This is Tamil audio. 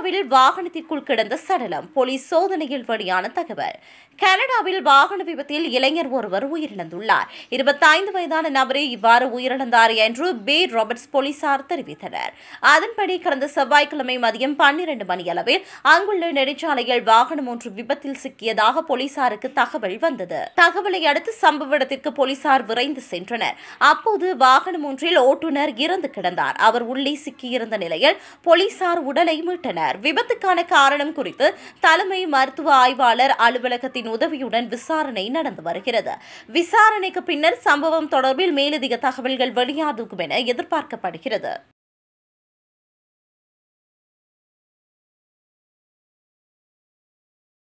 கனடாவில் வாகனத்திற்குள் கிடந்த சடலம் போலீஸ் சோதனையில் வெளியான தகவல். கனடாவில் வாகன விபத்தில் இளைஞர் ஒருவர் உயிரிழந்துள்ளார். இருபத்தைந்து வயதான நபரே இவ்வாறு உயிரிழந்தார் என்று பே. ராபர்ட்ஸ் போலீசார் தெரிவித்தனர். அதன்படி கடந்த செவ்வாய்க்கிழமை மதியம் பன்னிரண்டு மணியளவில் அங்குள்ள நெடுஞ்சாலையில் வாகனம் ஒன்று விபத்தில் சிக்கியதாக போலீசாருக்கு தகவல் வந்தது. தகவலை அடுத்து சம்பவ இடத்திற்கு போலீசார் விரைந்து சென்றனர். அப்போது வாகனம் ஒன்றில் ஓட்டுநர் இறந்து கிடந்தார். அவர் உள்ளே சிக்கியிருந்த நிலையில் போலீசார் உடலை மீட்டனர். விபத்துக்கான காரணம் குறித்து தலைமை மருத்துவ ஆய்வாளர் அலுவலகத்தின் உதவியுடன் விசாரணை நடந்து வருகிறது. விசாரணைக்கு பின்னர் சம்பவம் தொடர்பில் மேலதிக தகவல்கள் வெளியாகும் என எதிர்பார்க்கப்படுகிறது.